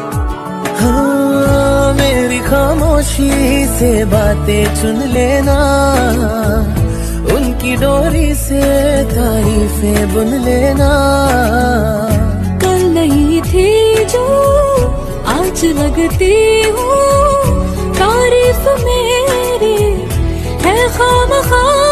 हाँ मेरी खामोशी से बातें चुन लेना। उनकी डोरी से तारीफें बुन लेना। कल नहीं थी जो आज लगती हूँ। तारीफ़ मेरी है खाम खा